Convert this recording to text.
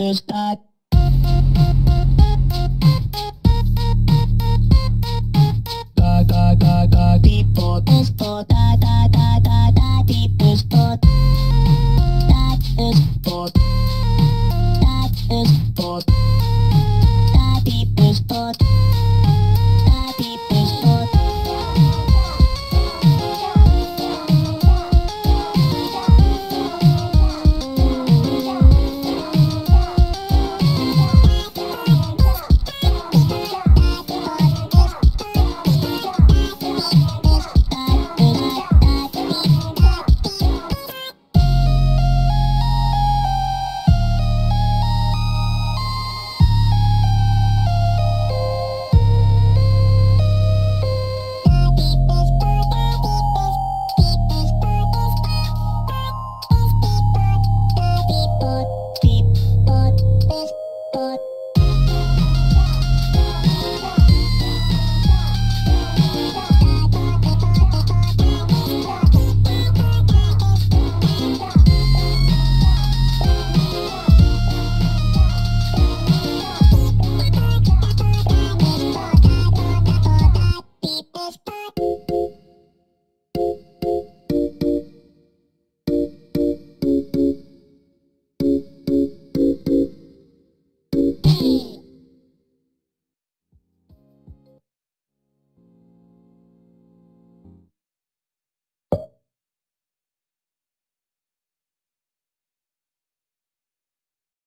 is that is